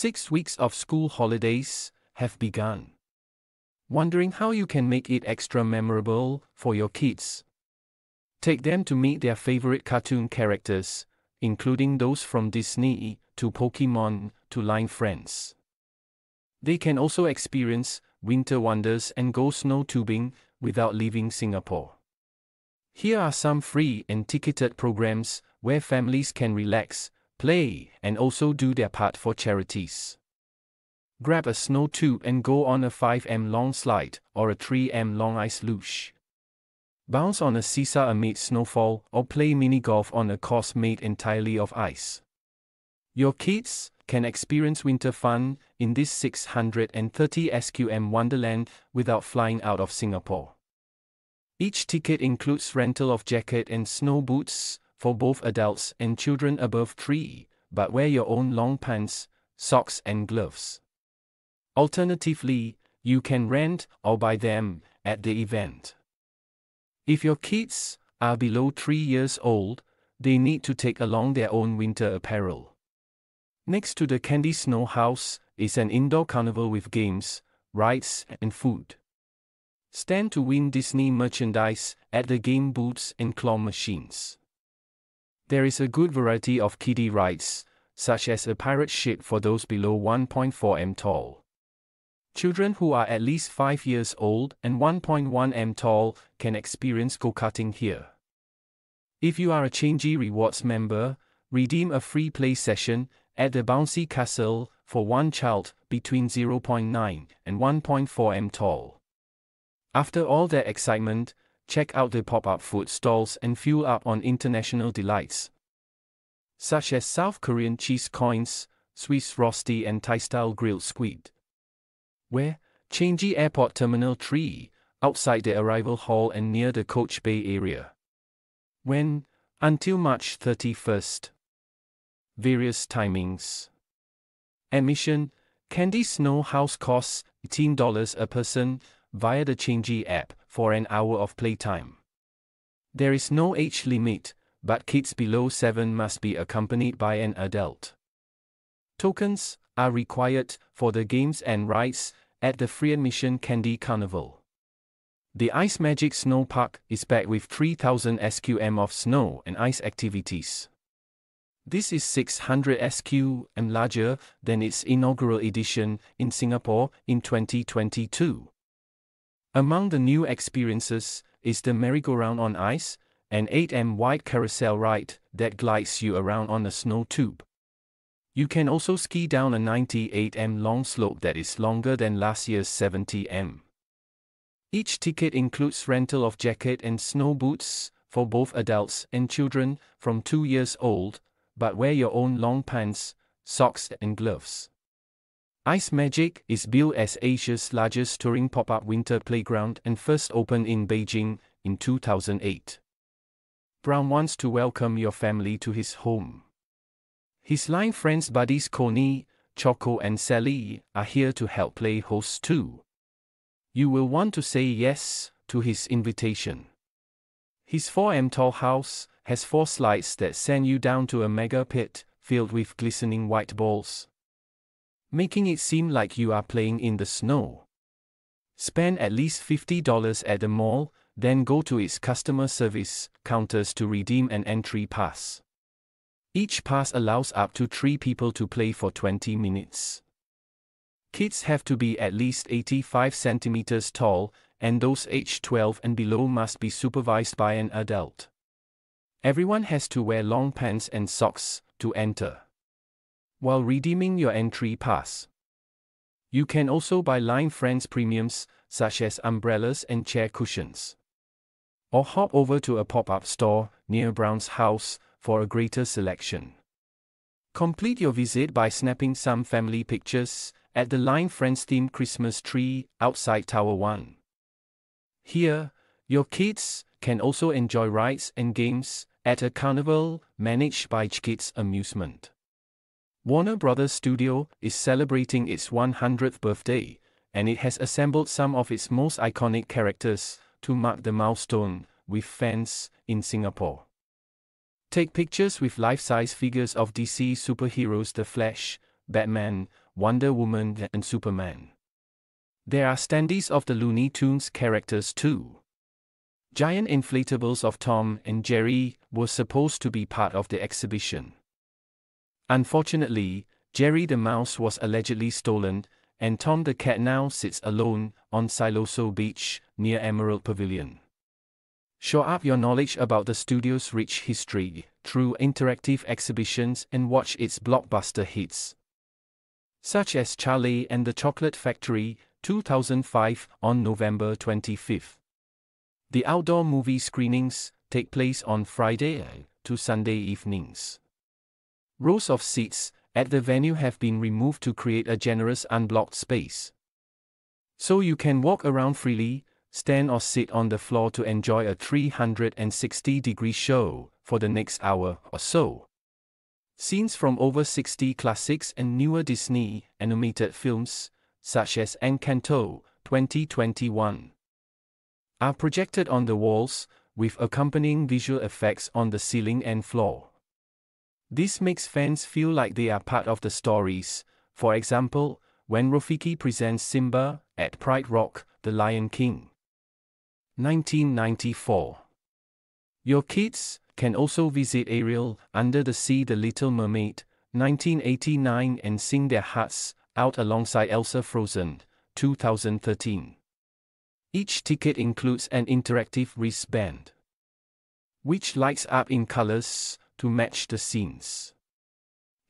Six weeks of school holidays have begun. Wondering how you can make it extra memorable for your kids? Take them to meet their favorite cartoon characters, including those from Disney, to Pokemon, to Line Friends. They can also experience winter wonders and go snow tubing without leaving Singapore. Here are some free and ticketed programs where families can relax, play, and also do their part for charities. Grab a snow tube and go on a 5m long slide or a 3m long ice luge. Bounce on a seesaw amid snowfall or play mini golf on a course made entirely of ice. Your kids can experience winter fun in this 630 SQM Wonderland without flying out of Singapore. Each ticket includes rental of jacket and snow boots for both adults and children above 3, but wear your own long pants, socks and gloves. Alternatively, you can rent or buy them at the event. If your kids are below 3 years old, they need to take along their own winter apparel. Next to the Candy Snow House is an indoor carnival with games, rides, and food. Stand to win Disney merchandise at the game booths and claw machines. There is a good variety of kiddie rides, such as a pirate ship for those below 1.4 m tall. Children who are at least 5 years old and 1.1 m tall can experience go-karting here. If you are a Changi Rewards member, redeem a free play session at the bouncy castle for one child between 0.9 and 1.4 m tall. After all that excitement, check out the pop-up food stalls and fuel up on international delights, such as South Korean cheese coins, Swiss rosti and Thai-style grilled squid. Where, Changi Airport Terminal 3, outside the arrival hall and near the Coach Bay area. When, until March 31st. Various timings. Admission Candy Snow House costs $18 a person via the Changi app for an hour of playtime. There is no age limit, but kids below 7 must be accompanied by an adult. Tokens are required for the games and rides at the free admission Candy Carnival. The Ice Magic Snow Park is packed with 3000 SQM of snow and ice activities. This is 600 SQM larger than its inaugural edition in Singapore in 2022. Among the new experiences is the merry-go-round on ice, an 8M wide carousel ride that glides you around on a snow tube. You can also ski down a 98M long slope that is longer than last year's 70M. Each ticket includes rental of jacket and snow boots for both adults and children from 2 years old but wear your own long pants, socks, and gloves. Ice Magic is billed as Asia's largest touring pop up winter playground and first opened in Beijing in 2008. Brown wants to welcome your family to his home. His line friends buddies Cony, Choco, and Sally are here to help play host too. You will want to say yes to his invitation. His 4M tall house has four slides that send you down to a mega pit filled with glistening white balls, making it seem like you are playing in the snow. Spend at least $50 at the mall, then go to its customer service counters to redeem an entry pass. Each pass allows up to three people to play for 20 minutes. Kids have to be at least 85 centimeters tall, and those aged 12 and below must be supervised by an adult. Everyone has to wear long pants and socks to enter. While redeeming your entry pass, you can also buy Line Friends premiums such as umbrellas and chair cushions. Or hop over to a pop up store near Brown's house for a greater selection. Complete your visit by snapping some family pictures at the Line Friends themed Christmas tree outside Tower 1. Here, your kids can also enjoy rides and games at a carnival managed by Kids Amusement. Warner Brothers Studio is celebrating its 100th birthday, and it has assembled some of its most iconic characters to mark the milestone with fans in Singapore. Take pictures with life size figures of DC superheroes The Flash, Batman, Wonder Woman, and Superman. There are standees of the Looney Tunes characters too. Giant inflatables of Tom and Jerry were supposed to be part of the exhibition. Unfortunately, Jerry the mouse was allegedly stolen, and Tom the cat now sits alone on Siloso Beach near Emerald Pavilion. Show up your knowledge about the studio's rich history through interactive exhibitions and watch its blockbuster hits. Such as Charlie and the Chocolate Factory, 2005, on November 25. The outdoor movie screenings take place on Friday to Sunday evenings. Rows of seats at the venue have been removed to create a generous unblocked space. So you can walk around freely, stand or sit on the floor to enjoy a 360 degree show for the next hour or so. Scenes from over 60 classics and newer Disney animated films, such as Encanto 2021, are projected on the walls, with accompanying visual effects on the ceiling and floor. This makes fans feel like they are part of the stories. For example, when Rafiki presents Simba at Pride Rock, The Lion King. 1994. Your kids can also visit Ariel, Under the Sea, The Little Mermaid, 1989, and sing their hearts out alongside Elsa Frozen, 2013. Each ticket includes an interactive wristband, which lights up in colors to match the scenes.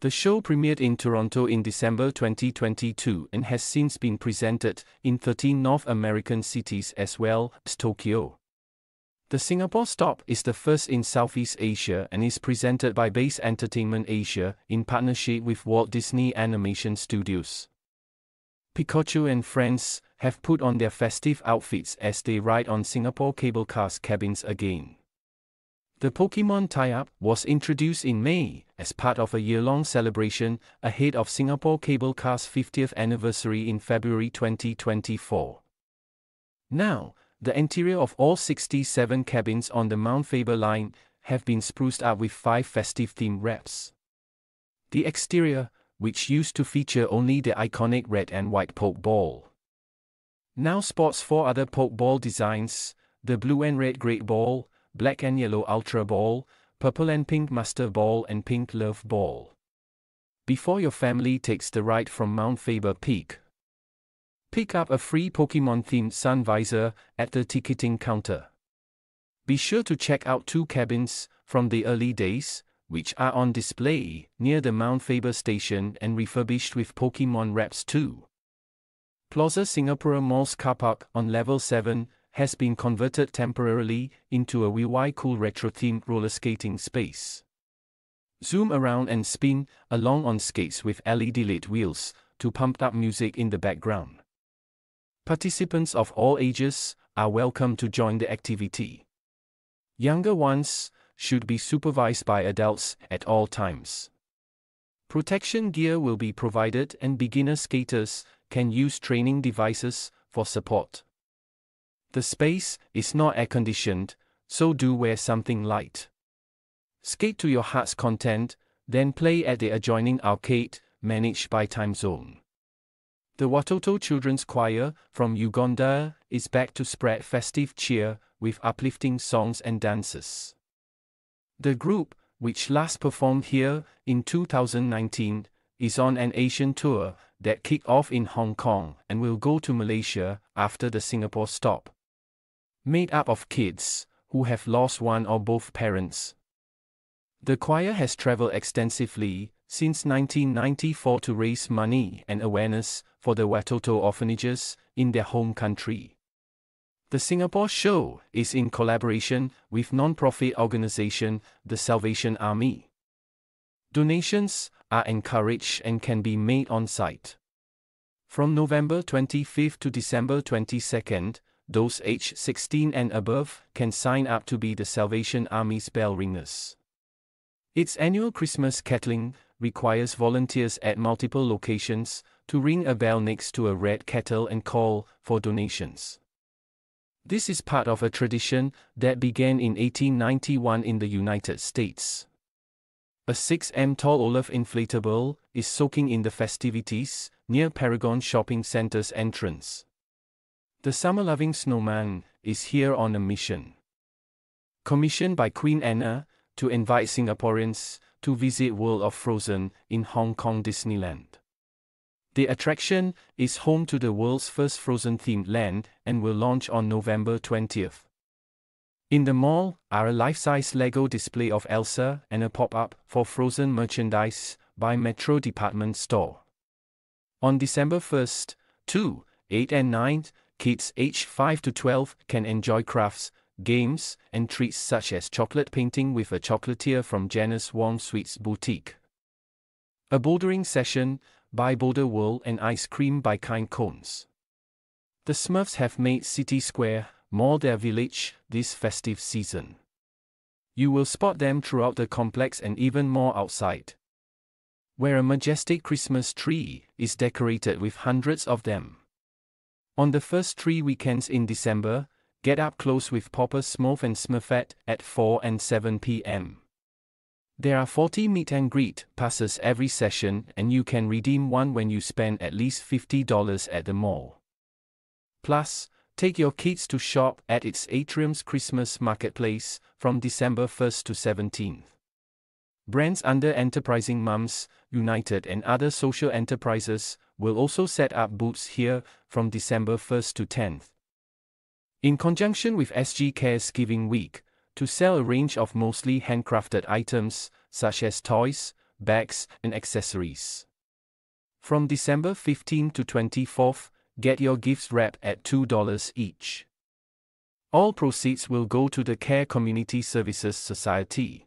The show premiered in Toronto in December 2022 and has since been presented in 13 North American cities as well as Tokyo. The Singapore stop is the first in Southeast Asia and is presented by Base Entertainment Asia in partnership with Walt Disney Animation Studios. Pikachu and friends have put on their festive outfits as they ride on Singapore cable cars cabins again. The Pokemon tie up was introduced in May as part of a year long celebration ahead of Singapore Cable Car's 50th anniversary in February 2024. Now, the interior of all 67 cabins on the Mount Faber line have been spruced up with five festive theme wraps. The exterior, which used to feature only the iconic red and white Pokeball, now sports four other Pokeball designs the blue and red Great Ball, black and yellow Ultra Ball, purple and pink Master Ball, and pink Love Ball. Before your family takes the ride from Mount Faber Peak, pick up a free Pokemon themed sun visor at the ticketing counter. Be sure to check out two cabins from the early days, which are on display near the Mount Faber station and refurbished with Pokemon wraps too. Plaza Singapura Mall's car park on level 7 has been converted temporarily into a WY Cool retro-themed roller skating space. Zoom around and spin along on skates with LED lit wheels to pump up music in the background. Participants of all ages are welcome to join the activity. Younger ones should be supervised by adults at all times. Protection gear will be provided and beginner skaters can use training devices for support. The space is not air conditioned, so do wear something light. Skate to your heart's content, then play at the adjoining arcade, managed by Timezone. The Watoto Children's Choir from Uganda is back to spread festive cheer with uplifting songs and dances. The group, which last performed here in 2019, is on an Asian tour that kicked off in Hong Kong and will go to Malaysia after the Singapore stop made up of kids who have lost one or both parents. The choir has traveled extensively since 1994 to raise money and awareness for the Watoto orphanages in their home country. The Singapore show is in collaboration with non-profit organization The Salvation Army. Donations are encouraged and can be made on site. From November 25 to December 22, those aged 16 and above can sign up to be the Salvation Army's bell ringers. Its annual Christmas kettling requires volunteers at multiple locations to ring a bell next to a red kettle and call for donations. This is part of a tradition that began in 1891 in the United States. A 6 m tall Olaf inflatable is soaking in the festivities, near Paragon Shopping Center's entrance. The summer loving snowman is here on a mission. Commissioned by Queen Anna to invite Singaporeans to visit World of Frozen in Hong Kong Disneyland. The attraction is home to the world's first Frozen themed land and will launch on November 20th. In the mall are a life size Lego display of Elsa and a pop up for Frozen merchandise by Metro Department Store. On December 1st, 2, 8 and 9, kids aged 5 to 12 can enjoy crafts, games, and treats such as chocolate painting with a chocolatier from Janice Wong Sweets Boutique. A bouldering session by Boulder World and ice cream by Kind Cones. The Smurfs have made City Square more their village this festive season. You will spot them throughout the complex and even more outside. Where a majestic Christmas tree is decorated with hundreds of them. On the first three weekends in December, get up close with Papa Smurf and Smurfette at 4 and 7 p.m. There are 40 meet and greet passes every session, and you can redeem one when you spend at least $50 at the mall. Plus, take your kids to shop at its Atrium's Christmas Marketplace from December 1st to 17th. Brands under Enterprising Mums, United, and other social enterprises will also set up booths here from December 1st to 10th. In conjunction with SG Cares Giving Week, to sell a range of mostly handcrafted items, such as toys, bags, and accessories. From December 15 to 24th, get your gifts wrapped at $2 each. All proceeds will go to the Care Community Services Society.